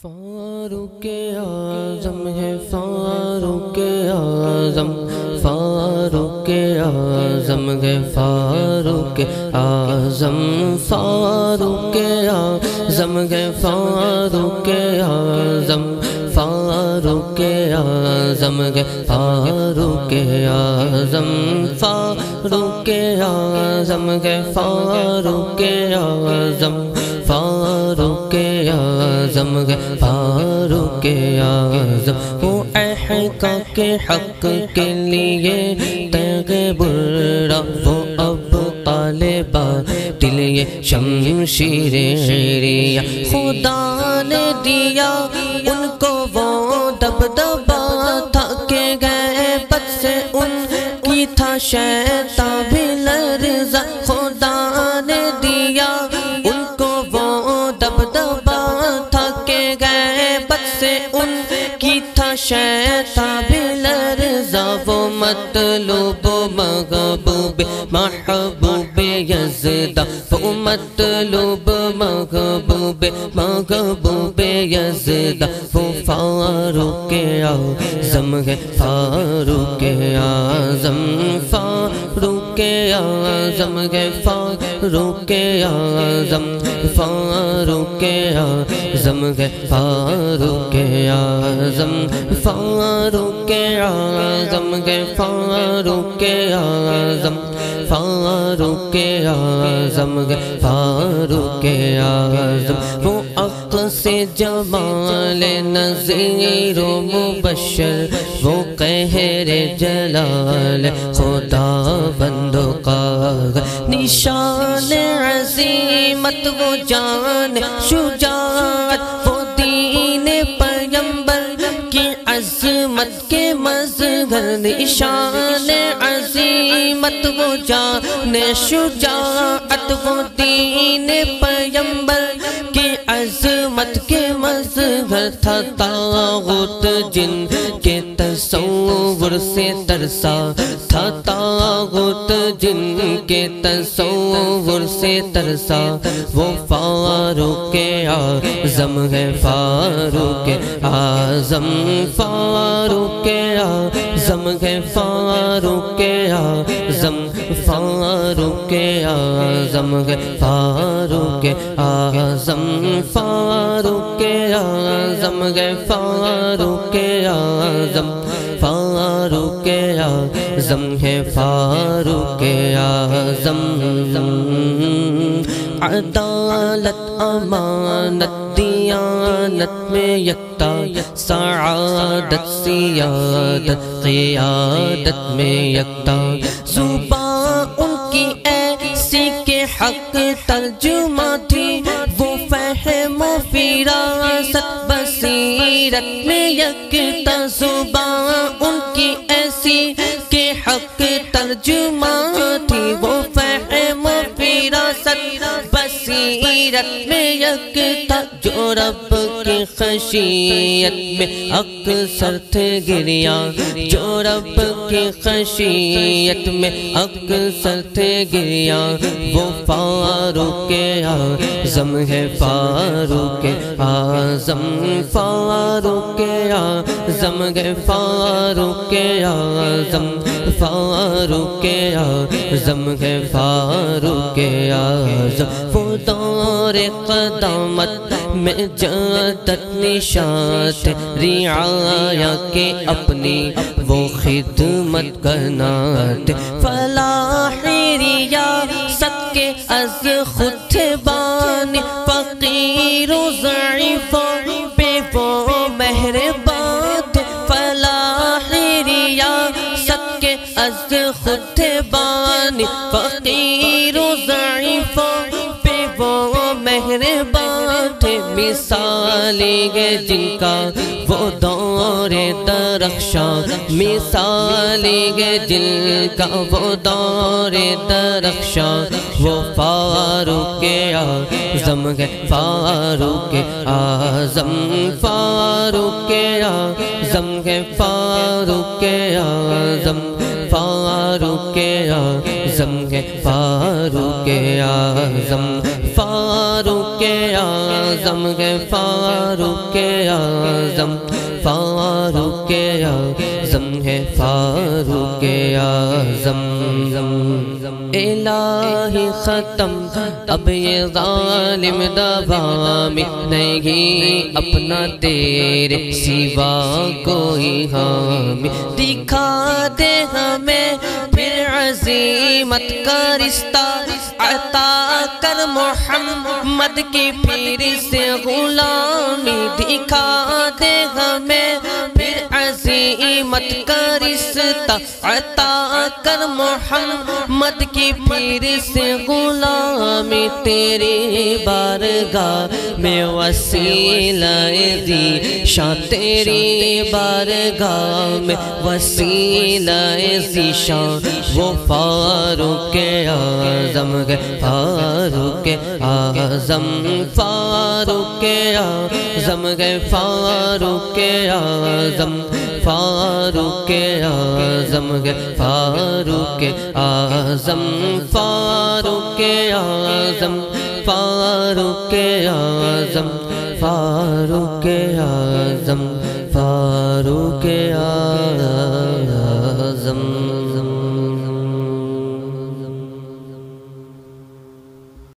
फारूक आज़म है फारूक आज़म फारूक आज़म है फारूक आज़म फारूक आज़म है फारूक आज़म फारूक आज़म है फारूक आज़म फारूक आज़म है फारूक आज़म फारूक आज़म है, फारूक आज़म। वो अहका के हक के लिए तैग बुरा वो अब तालिबा दिलिए शमशीर रिया। खुदा ने दिया, उनको वो दब दबा था के गए बद से उनकी था शैता से उनकी था शैता बिलर जाबो मतलब महबूब महबूब यजदा वो मतलूब महबूब महबूब यजदा वो फारूक आज़म है, फारूक आज़म फारूक आज़म है, फारूक आज़म फारूक आज़म है, फारूक आज़म फारूक आज़म है, फारूक आज़म। फारूक आज़म फारूक आज़म वो अक से जमाल नजीर मुबशर, वो कहर जलाल खुदा बंदो का निशान अजीमत, वो जान शुजात, वो दीन पैगंबर की अजमत के मजहर निशान। शुजात वो दीन पयंबर की अजमत के मजहर था तागुत जिन के से तरसा था तागुत जिन के तस्वुर से तरसा। वो फारूक आज़म है, फारूक आज़म फारूक आज़म है, फारूक आज़म फारूक आज़म है, फारूक आज़म फारूक आज़म है, फारूक आज़म। फारूक आज़म है फारूक आज़म। अदालत अमानत दियानत में यकता, सआदत, सियादत, क़ियादत में यकता। जुबा उनकी ऐसी के हक तर्जुमा थी, वो फहम फिरासत, बसीरत में यकता। जुबा उनकी के तर्जुमा थी वो फहम फिरासत बसीरत में यकता जो रब की खशियत में अक्सर थे गिरिया, जो रब की खशियत में अक्सर थे गिरिया। वो फारूक आज़म है, फारूक आज़म फारूक आज़म है, फारूक आज़म। फारूक आज़म है, फारूक आज़म। वो दौर कदामत में जादत निशात रियाया के अपनी वो खिदमत करना फलाहिरिया सबके अज खुद बानी मिसाले गे जिनका वो दौरे दरख्शा मिसाले गे जिनका वो दौरे दरख्शा वो फारूक आज़म है, फारूक आज़म फारूक आज़म है, फारूक आज़म फारूक आज़म है, फारूक आज़म। के आज़म है फारूक के आज़म, फारूक के आज़म है, फारूक के आज़म। इलाही ख़त्म, अब ये जालिम दबा में नहीं, अपना तेरे सिवा कोई हामी दिखा दे हमें अजीमत का रिश्ता अता कर मोहम्मद की फिर से गुलामी दिखा दे हमें। फिर अजीमत का रिश्ता अता कर मोहम्मद की फिर से गुलामी तेरे बारगाह में वसीला दी शाह तेरी बारगाह में वसीला दी शाह वो फारूक आज़म के फारूक आज़म फारूक आज़म के फारूक आज़म। फारूक आज़म के फारूक आज़म फारूक आज़म फारूक आज़म फारूक आज़म फारूक